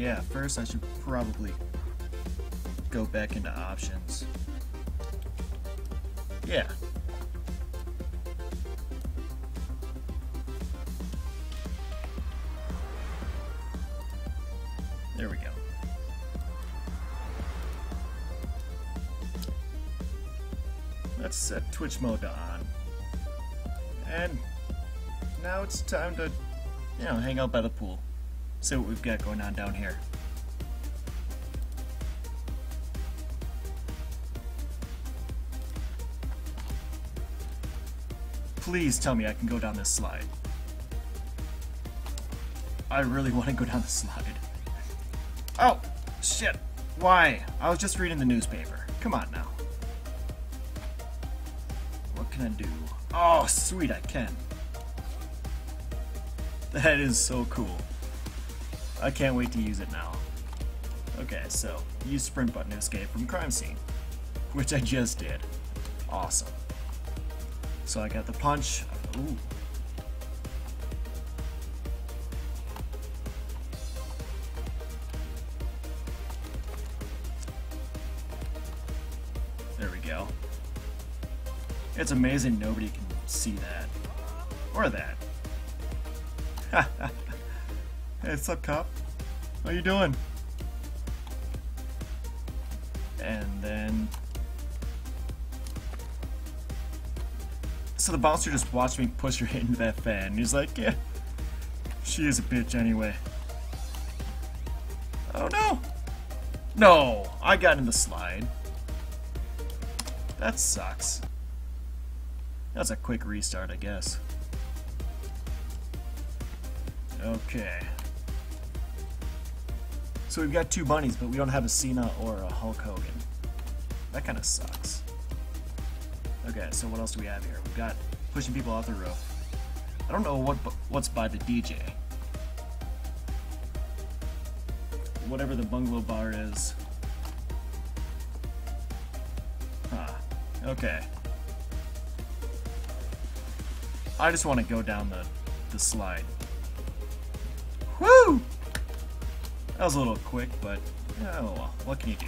yeah, first I should probably go back into options. Yeah. There we go. Let's set Twitch mode on. And now it's time to, you know, hang out by the pool. See what we've got going on down here. Please tell me I can go down this slide. I really want to go down the slide. Oh, shit. Why? I was just reading the newspaper. Come on now. What can I do? Oh, sweet, I can. That is so cool. I can't wait to use it now. Okay, so, use sprint button to escape from crime scene. Which I just did. Awesome. So I got the punch. Ooh. There we go. It's amazing nobody can see that. Or that. hey, what's up, cop? How you doing? And then... So the bouncer just watched me push her into that fan. He's like, yeah, she is a bitch anyway. Oh no! No! I got in the slide. That sucks. That's a quick restart, I guess. Okay. So we've got two bunnies, but we don't have a Cena or a Hulk Hogan. That kind of sucks. Okay, so what else do we have here? We've got pushing people off the roof. I don't know what what's by the DJ. Whatever the bungalow bar is. Huh. Okay. I just want to go down the, the slide. Woo! That was a little quick, but oh well. What can you do?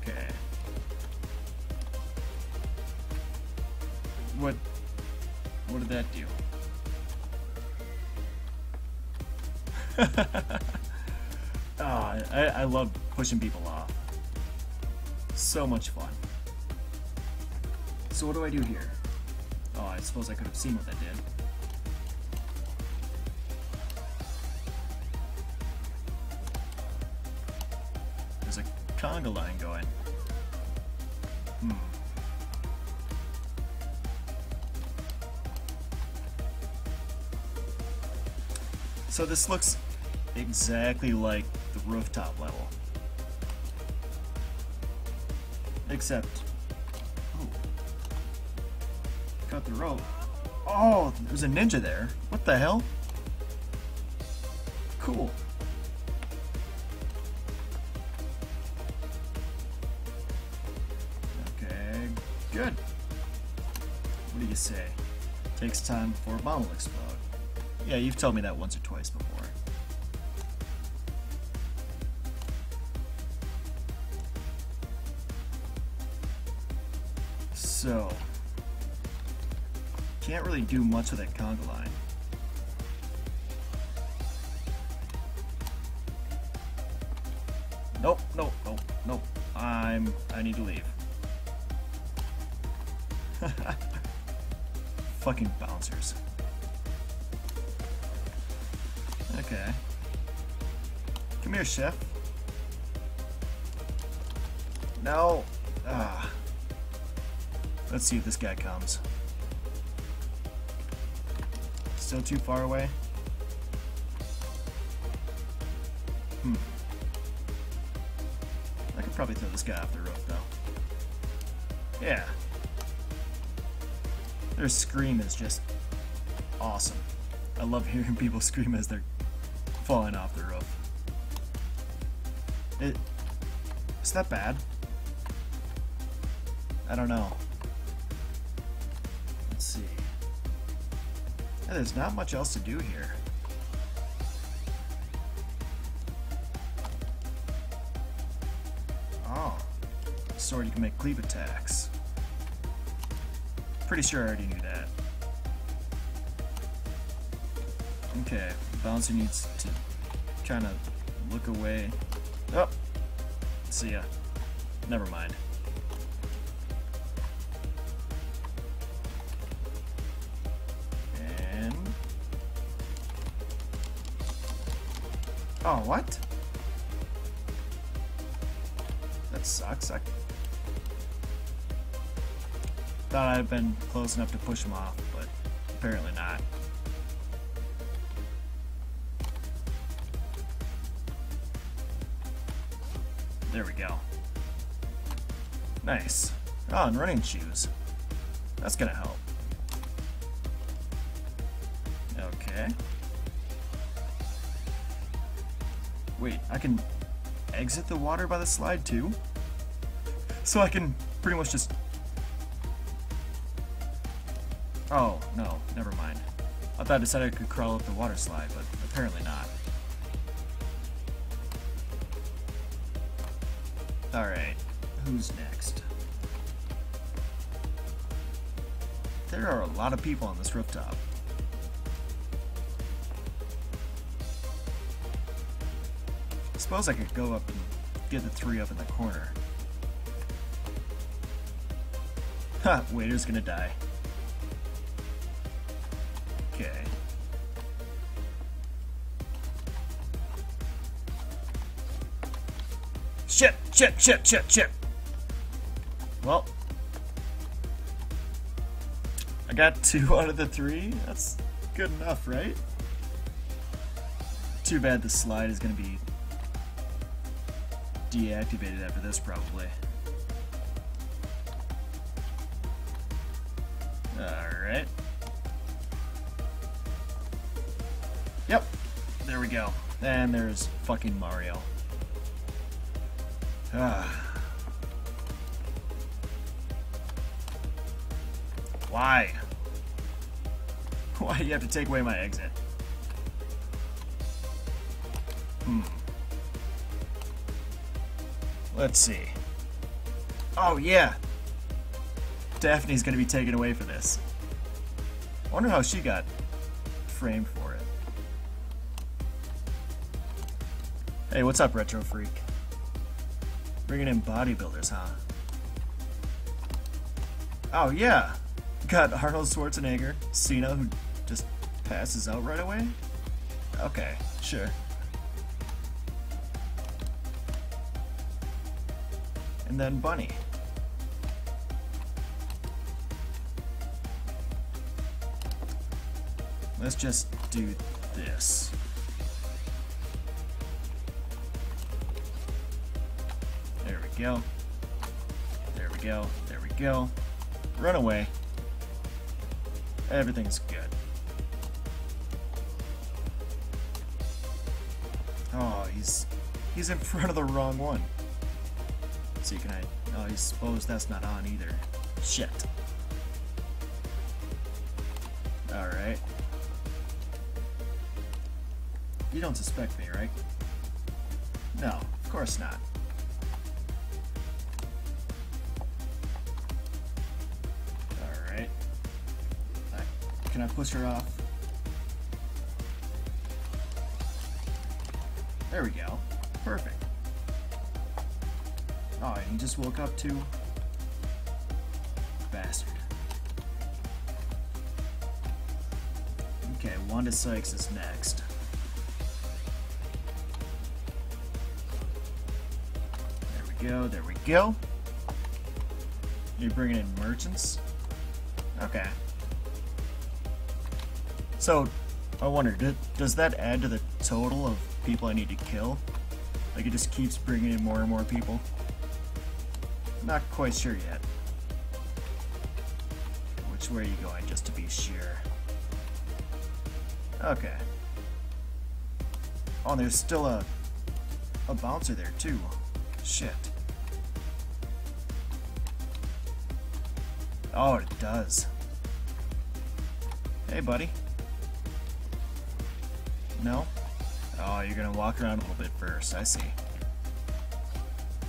Okay. What? What did that do? oh, I, I love pushing people. So much fun. So what do I do here? Oh, I suppose I could have seen what that did. There's a conga line going. Hmm. So this looks exactly like the rooftop level. Except... Oh. Cut the rope. Oh, there's a ninja there. What the hell? Cool. Okay, good. What do you say? Takes time before a bomb will explode. Yeah, you've told me that once or twice before. So, can't really do much with that conga line. Nope, nope, nope, nope. I'm, I need to leave. Fucking bouncers. Okay. Come here, chef. No. Let's see if this guy comes. Still too far away? Hmm. I could probably throw this guy off the roof, though. Yeah. Their scream is just awesome. I love hearing people scream as they're falling off the roof. It, is that bad? I don't know. Yeah, there's not much else to do here. Oh. Sword you can make cleave attacks. Pretty sure I already knew that. Okay, bouncer needs to kind of look away. Oh! See ya. Never mind. That sucks. I thought I'd been close enough to push him off, but apparently not. There we go. Nice. Oh, and running shoes. That's gonna help. Okay. Wait, I can exit the water by the slide too? So I can pretty much just... Oh, no, never mind. I thought I decided I could crawl up the water slide, but apparently not. Alright, who's next? There are a lot of people on this rooftop. I suppose I could go up and get the three up in the corner. Ha, waiter's gonna die. Okay. Shit, shit, shit, shit, shit. Well, I got two out of the three. That's good enough, right? Too bad the slide is to be deactivated after this, probably. Alright. Yep. There we go. And there's fucking Mario. Ah. Why? Why do you have to take away my exit? Hmm. Let's see. Oh, yeah. Daphne's gonna be taken away for this. Wonder how she got framed for it. Hey, what's up, Retro Freak? Bringing in bodybuilders, huh? Oh, yeah. Got Arnold Schwarzenegger, Cena, who just passes out right away? Okay, sure. And then Bunny. Let's just do this. There we go. There we go. There we go. Run away. Everything's good. Oh, he's he's in front of the wrong one. See, can I? Oh, I suppose that's not on either. Shit. Don't suspect me, right? No, of course not. Alright. Can I push her off? There we go. Perfect. Oh, and he just woke up too? Bastard. Okay, Wanda Sykes is next. Go, there we go. You're bringing in merchants? Okay. So, I wonder, does that add to the total of people I need to kill? Like it just keeps bringing in more and more people? Not quite sure yet. Which way are you going, just to be sure? Okay. Oh, there's still a a bouncer there too. Shit. Oh, it does. Hey, buddy. No? Oh, you're gonna walk around a little bit first. I see.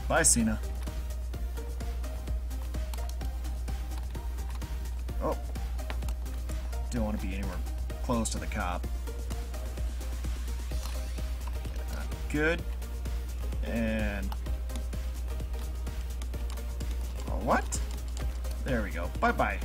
Bye, Cena. Oh. Don't want to be anywhere close to the cop. Good. And... What? There we go. Bye-bye.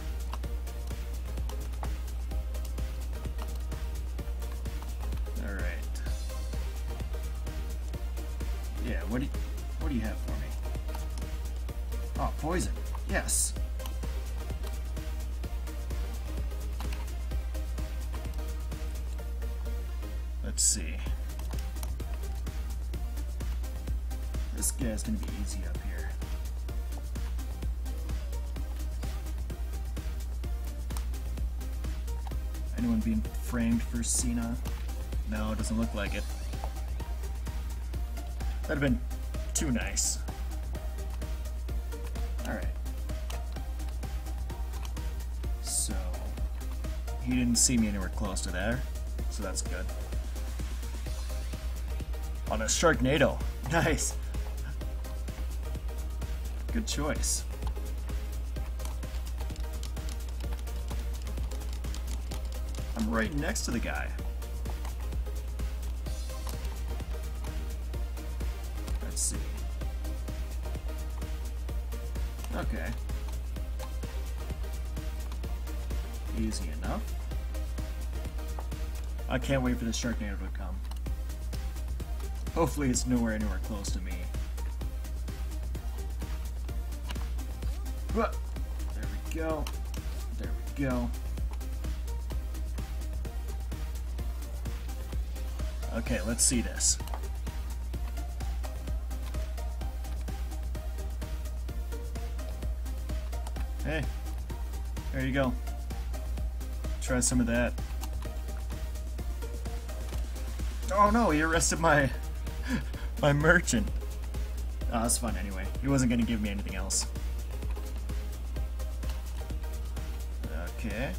Cena? No, it doesn't look like it. That'd have been too nice. Alright. So, he didn't see me anywhere close to there, so that's good. On a Sharknado. Nice. Good choice. Right next to the guy. Let's see. Okay. Easy enough. I can't wait for the Sharknado to come. Hopefully it's nowhere anywhere close to me. There we go. There we go. Okay, let's see this. Hey, there you go. Try some of that. Oh no, he arrested my my merchant. Oh, that's fun anyway. He wasn't gonna give me anything else. Okay.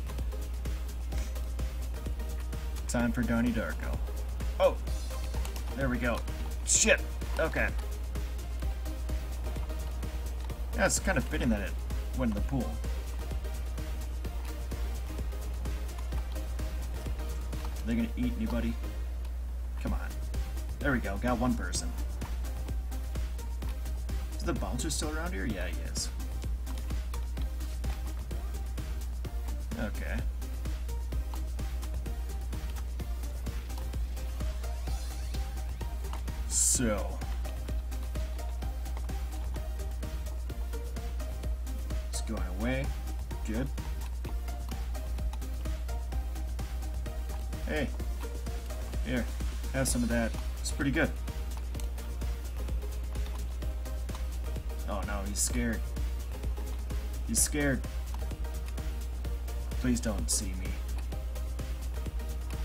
Time for Donnie Darko. Oh! There we go. Shit! Okay. Yeah, it's kind of fitting that it went in the pool. Are they gonna eat anybody? Come on. There we go, got one person. Is the bouncer still around here? Yeah, he is. Okay. So. It's going away. Good. Hey. Here. Have some of that. It's pretty good. Oh no, he's scared. He's scared. Please don't see me.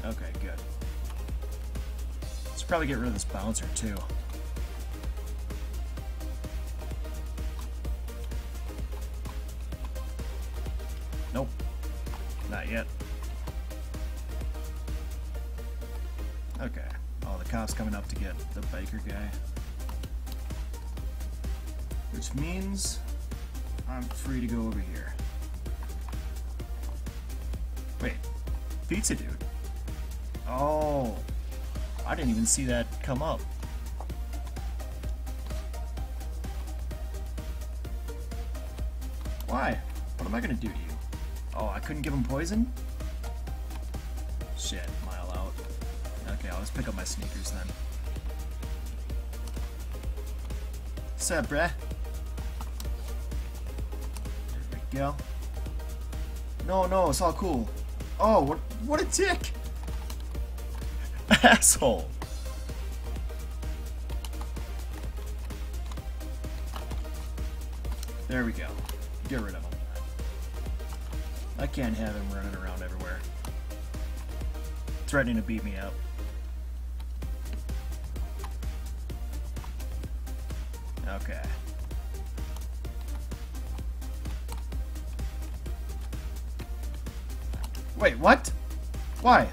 Okay, good. Let's probably get rid of this bouncer too. Nope. Not yet. Okay. Oh, the cop's coming up to get the biker guy. Which means I'm free to go over here. Wait, Pizza Dude. Oh, I didn't even see that come up. Why? What am I gonna do to you? Oh, I couldn't give him poison? Shit, mile out. Okay, I'll just pick up my sneakers then. Sup, bruh? There we go. No, no, it's all cool. Oh, what, what a dick! Asshole! There we go. Get rid of him. I can't have him running around everywhere. Threatening to beat me up. Okay. Wait, what? Why?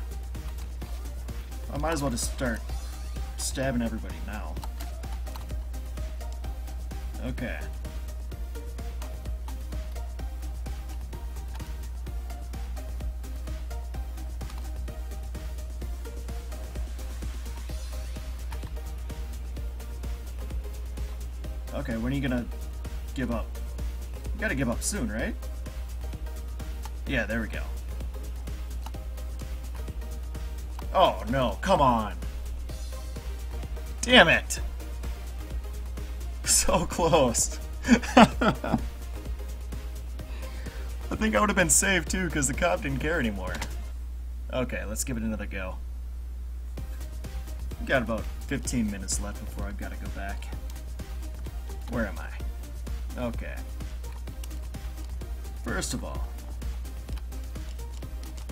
I might as well just start stabbing everybody now. Okay. Okay, when are you gonna give up? You gotta give up soon, right? Yeah, there we go. Oh no, come on. Damn it! So close. I think I would have been saved too because the cop didn't care anymore. Okay, let's give it another go. Got about 15 minutes left before I've got to go back. Where am I? Okay. First of all.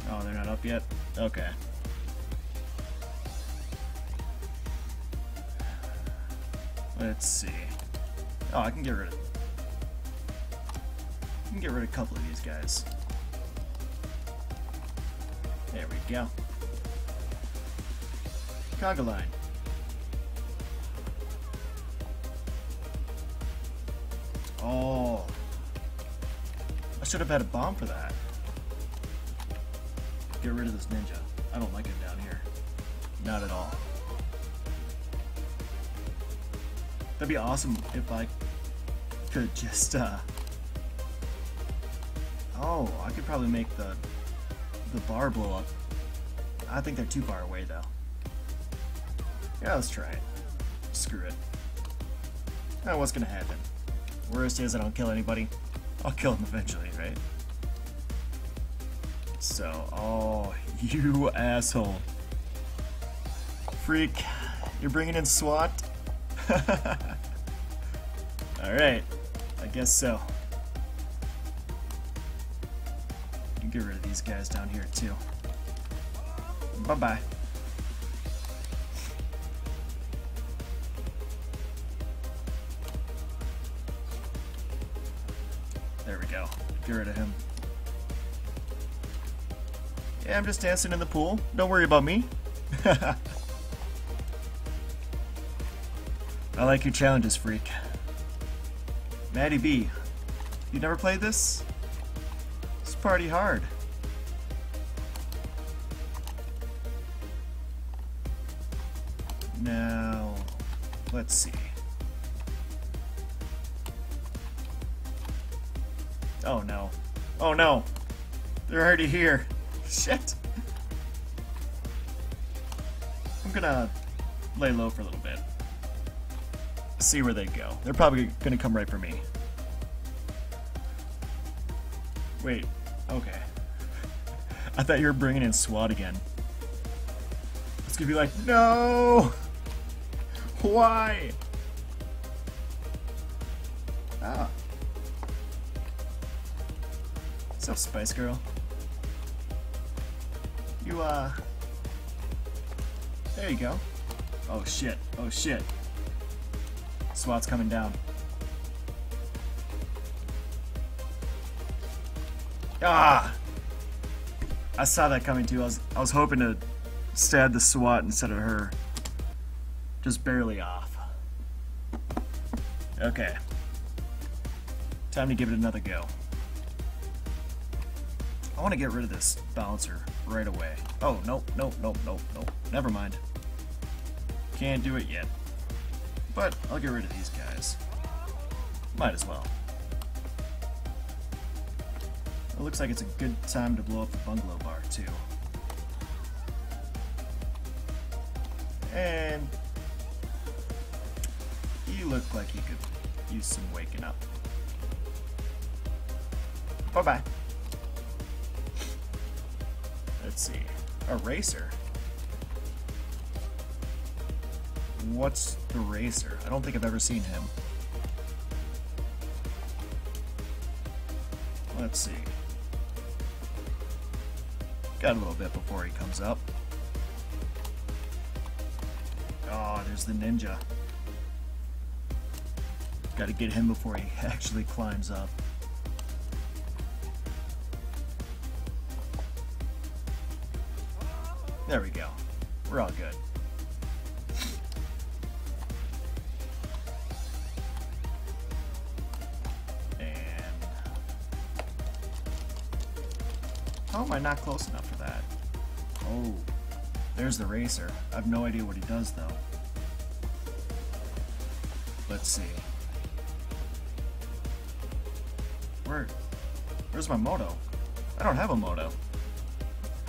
Oh, they're not up yet? Okay. Let's see. Oh, I can get rid of... I can get rid of a couple of these guys. There we go. Conga line. Oh. I should have had a bomb for that. Get rid of this ninja. I don't like him down here. Not at all. That'd be awesome if I could just, uh... Oh, I could probably make the the bar blow up. I think they're too far away, though. Yeah, let's try it. Screw it. Oh, what's gonna happen? Worst is I don't kill anybody. I'll kill them eventually, right? So, oh, you asshole. Freak, you're bringing in SWAT? Alright, I guess so. You get rid of these guys down here too. Bye-bye. There we go. Get rid of him. Yeah, I'm just dancing in the pool. Don't worry about me. I like your challenges, freak. Maddie B, you never played this? It's party hard. Now, let's see. Oh no. Oh no! They're already here. Shit! I'm gonna lay low for a little bit. See where they go. They're probably gonna come right for me. Wait, okay. I thought you were bringing in SWAT again. It's gonna be like, no! Why? Ah. What's up, Spice Girl? You, uh... There you go. Oh shit, oh shit. SWAT's coming down. Ah! I saw that coming too. I was I was hoping to stab the SWAT instead of her. Just barely off. Okay. Time to give it another go. I want to get rid of this bouncer right away. Oh, nope, nope, nope, nope, nope. Never mind. Can't do it yet. But I'll get rid of these guys. Might as well. It looks like it's a good time to blow up the bungalow bar, too. And... He looked like you could use some waking up. Bye-bye. Let's see. A racer. What's the racer? I don't think I've ever seen him. Let's see. Got a little bit before he comes up. Oh, there's the ninja. Gotta get him before he actually climbs up. There we go. Not close enough for that? Oh, there's the racer. I have no idea what he does, though. Let's see. Where... Where's my moto? I don't have a moto.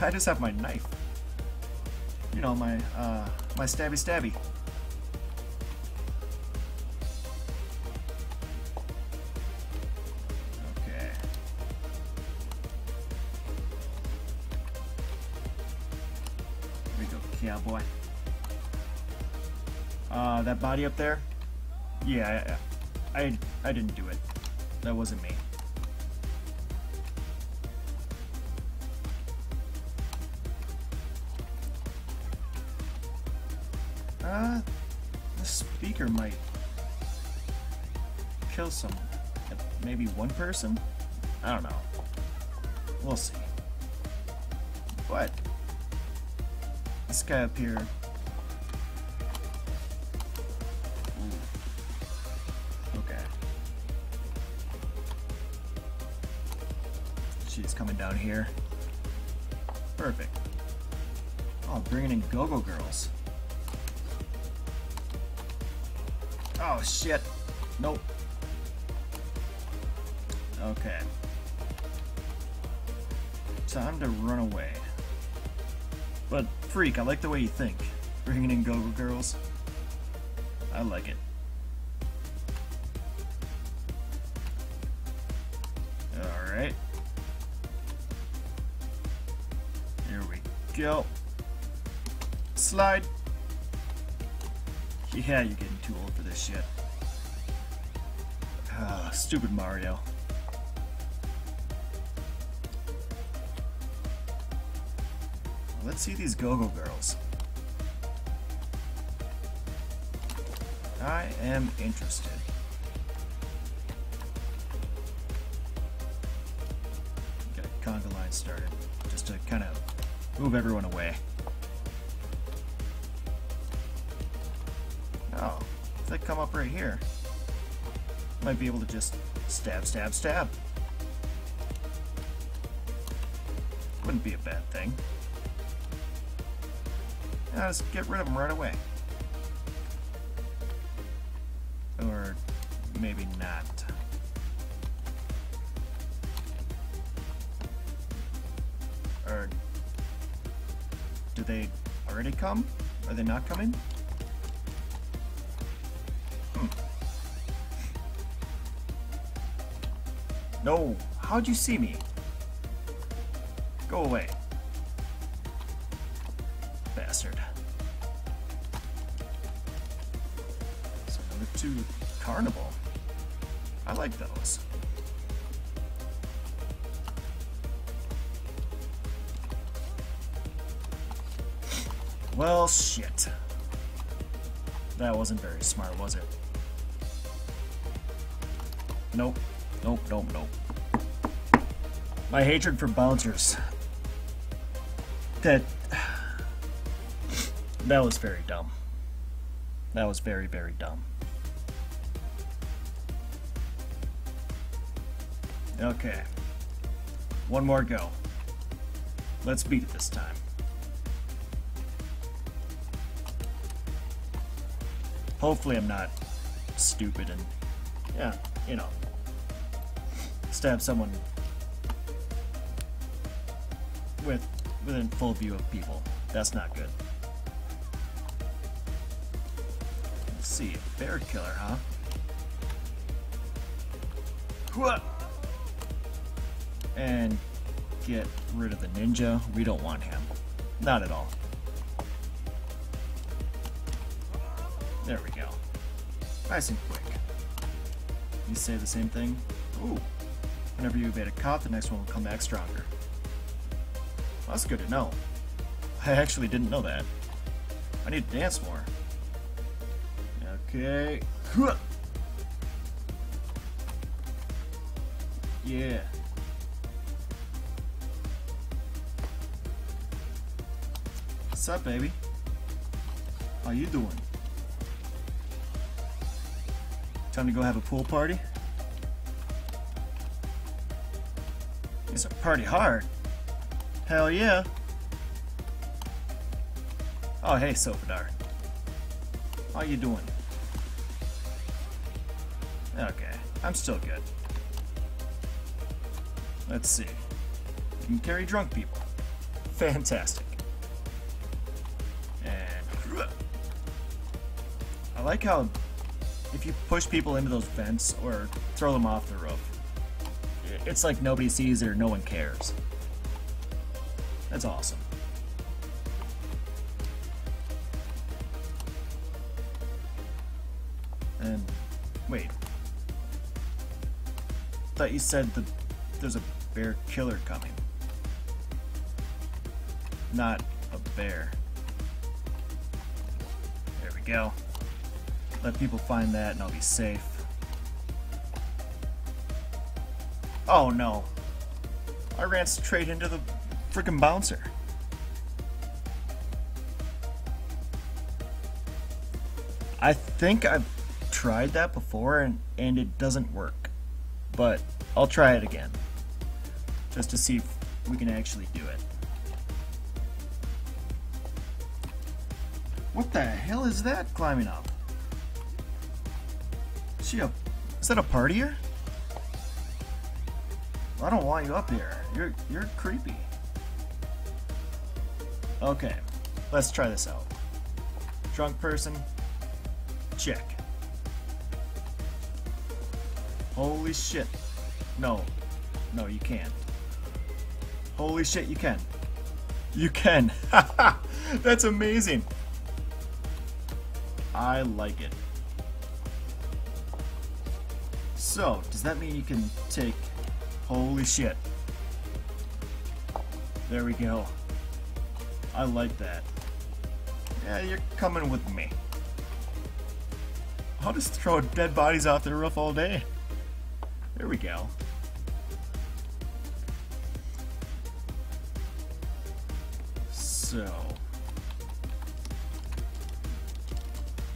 I just have my knife. You know, my, uh, my stabby stabby. Body up there? Yeah, I, I, I didn't do it. That wasn't me. Uh, the speaker might kill someone. Maybe one person? I don't know. We'll see. But, this guy up here. Go-Go Girls. Oh, shit. Nope. Okay. Time to run away. But, Freak, I like the way you think. Bringing in Go-Go Girls. I like it. Alright. Here we go. Slide. Yeah, you're getting too old for this shit. Ah, stupid Mario. Let's see these go-go girls. I am interested. Get a conga line started, just to kind of move everyone away. Right here, might be able to just stab, stab, stab. Wouldn't be a bad thing. Yeah, let's get rid of them right away. Or maybe not. Or do they already come? Are they not coming? No, how'd you see me? Go away. Bastard. So number two, Carnival. I like those. Well, shit. That wasn't very smart, was it? Nope. Nope, nope, nope. My hatred for bouncers. That... That was very dumb. That was very, very dumb. Okay. One more go. Let's beat it this time. Hopefully I'm not stupid and, yeah, you know, stab someone with within full view of people. That's not good. Let's see, bear killer, huh? And get rid of the ninja. We don't want him. Not at all. There we go. Nice and quick. You say the same thing? Ooh. Whenever you evade a cop, the next one will come back stronger. Well, that's good to know. I actually didn't know that. I need to dance more. Okay. Yeah. What's up, baby? How you doing? Time to go have a pool party? Party hard. Hell yeah. Oh, hey, Sofadar. How you doing? Okay, I'm still good. Let's see. You can carry drunk people. Fantastic. And I like how if you push people into those vents or throw them off the roof, it's like nobody sees it or no one cares. That's awesome. And wait. Thought you said the there's a bear killer coming. Not a bear. There we go. Let people find that and I'll be safe. Oh no. I ran straight into the freaking bouncer. I think I've tried that before and, and it doesn't work. But I'll try it again. Just to see if we can actually do it. What the hell is that climbing up? Is a... Is that a partier? I don't want you up here. You're you're creepy. Okay, let's try this out. Drunk person, check. Holy shit. No. No, you can't. Holy shit, you can. You can. That's amazing. I like it. So, does that mean you can take Holy shit. There we go. I like that. Yeah, you're coming with me. I'll just throw dead bodies off the roof all day. There we go. So.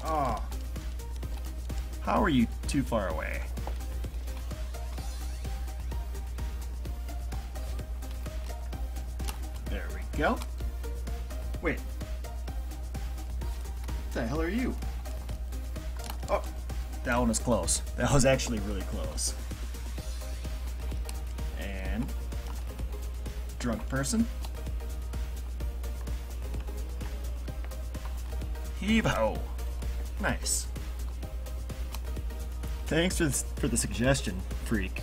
Oh. How are you too far away? Go. Wait. What the hell are you? Oh, that one was close. That was actually really close. And drunk person. Heave ho. Nice. Thanks for the, for the suggestion, freak.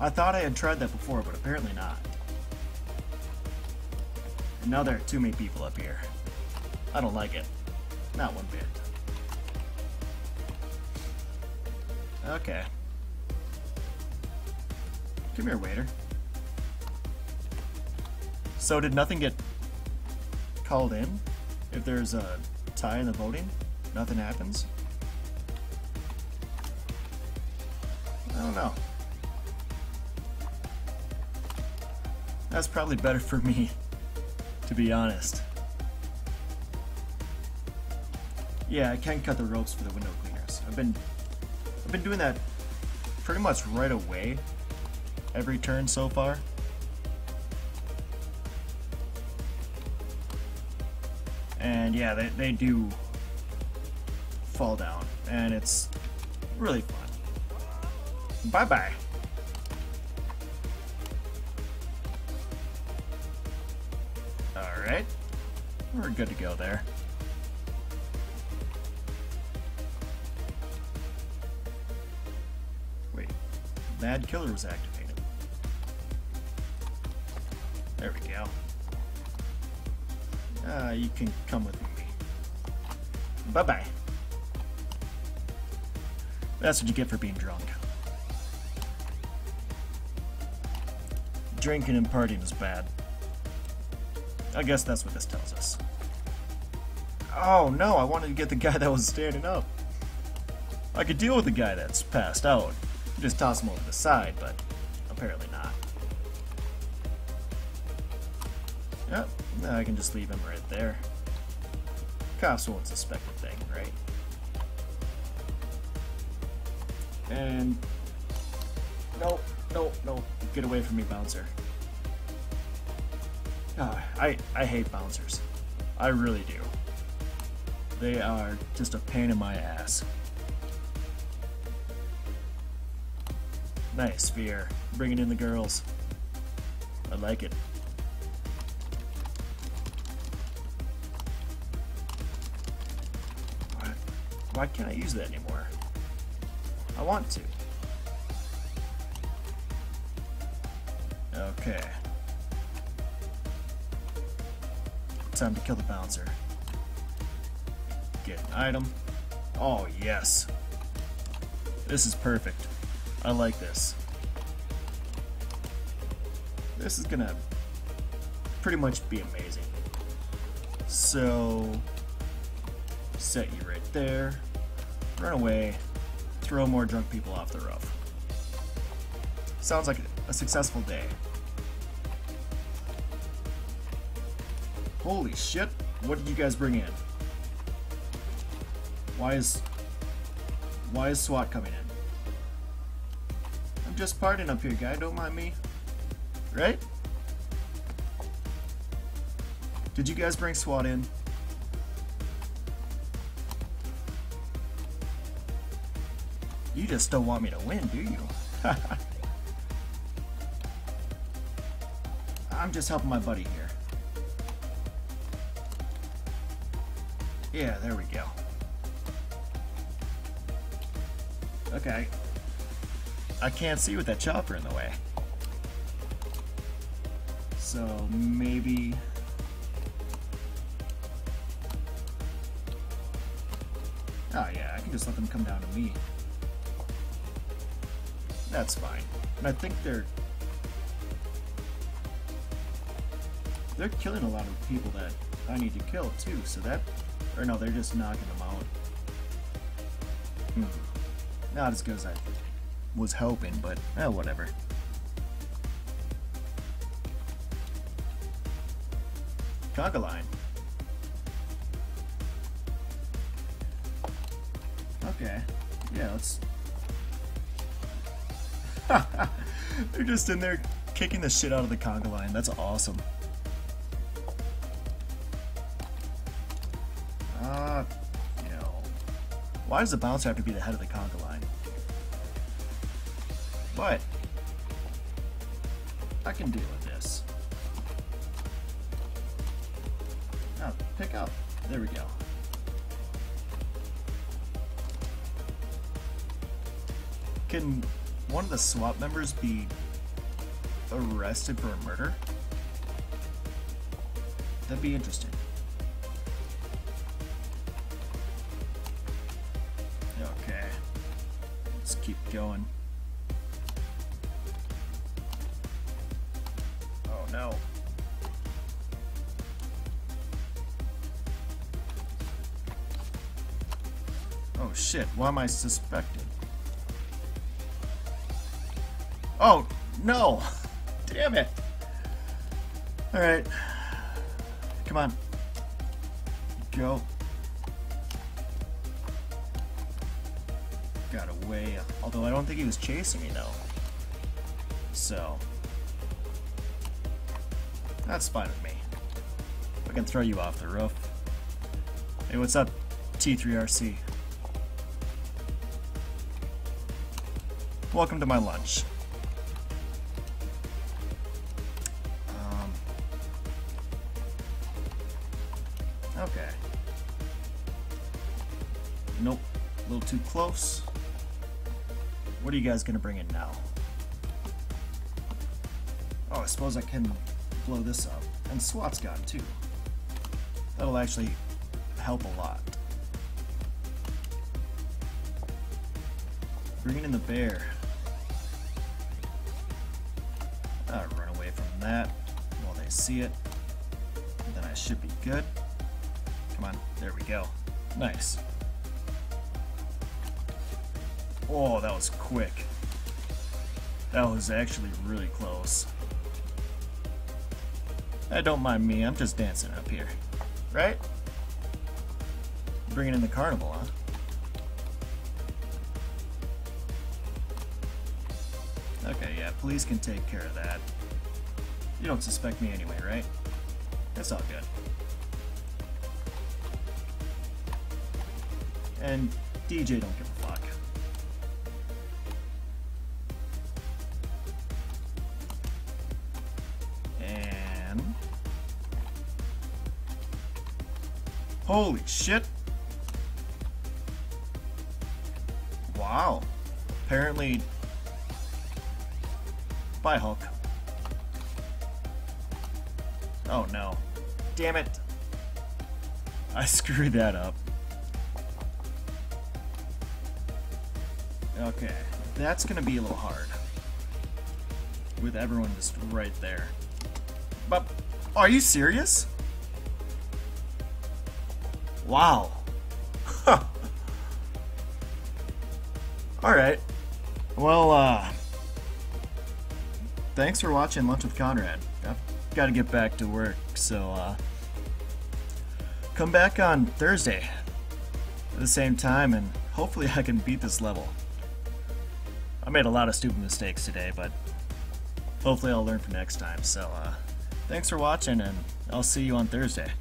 I thought I had tried that before, but apparently not. Now there are too many people up here. I don't like it. Not one bit. Okay. Come here, waiter. So did nothing get called in? If there's a tie in the voting, nothing happens? I don't know. That's probably better for me to be honest. Yeah, I can cut the ropes for the window cleaners. I've been I've been doing that pretty much right away every turn so far. And yeah, they, they do fall down, and it's really fun. Bye-bye. We're good to go there. Wait. Mad Killer was activated. There we go. Uh, you can come with me. Bye-bye. That's what you get for being drunk. Drinking and partying is bad. I guess that's what this tells us. Oh no, I wanted to get the guy that was standing up. I could deal with the guy that's passed out. Just toss him over the side, but apparently not. Yep, I can just leave him right there. Cops won't suspect a thing, right? And... No, no, no. Get away from me, bouncer. I, I hate bouncers. I really do. They are just a pain in my ass. Nice sphere. Bringing in the girls. I like it. Why can't I use that anymore? I want to. Okay. Time to kill the bouncer. Get an item. Oh, yes. This is perfect. I like this. This is gonna pretty much be amazing. So, set you right there, run away, throw more drunk people off the roof. Sounds like a successful day. Holy shit, what did you guys bring in? Why is... Why is SWAT coming in? I'm just partying up here, guy, don't mind me. Right? Did you guys bring SWAT in? You just don't want me to win, do you? I'm just helping my buddy here. Yeah, there we go. Okay. I can't see with that chopper in the way. So maybe... Oh yeah, I can just let them come down to me. That's fine. And I think they're... They're killing a lot of people that I need to kill too, so that... Or no, they're just knocking them out. Hmm. Not as good as I was hoping, but eh, whatever. Conga line. Okay. Yeah, let's... They're just in there kicking the shit out of the conga line. That's awesome. Why does the bouncer have to be the head of the conga line? But... I can deal with this. Oh, pick up. There we go. Can one of the SWAT members be arrested for a murder? That'd be interesting. Keep going. Oh no. Oh shit, why am I suspected? Oh, no! Damn it! Alright. Come on. Go. Away. Although I don't think he was chasing me, though. So. That's fine with me. I can throw you off the roof. Hey, what's up, T3RC? Welcome to my lunch. Um, okay. Nope. A little too close. What are you guys gonna bring in now? Oh, I suppose I can blow this up. And SWAT's gone too. That'll actually help a lot. Bringing in the bear. I'll run away from that while they see it. Then I should be good. Come on, there we go. Nice. Oh, that was quick. That was actually really close. Eh, don't mind me, I'm just dancing up here. Right? Bringing in the carnival, huh? Okay, yeah, police can take care of that. You don't suspect me anyway, right? That's all good. And DJ don't Holy shit! Wow. Apparently... Bye, Hulk. Oh no. Damn it. I screwed that up. Okay, that's gonna be a little hard. With everyone just right there. But, are you serious? Wow. Alright. Well, uh... Thanks for watching Lunch with Conrad. I've got to get back to work, so, uh... Come back on Thursday at the same time, and hopefully I can beat this level. I made a lot of stupid mistakes today, but hopefully I'll learn for next time. So, uh, thanks for watching, and I'll see you on Thursday.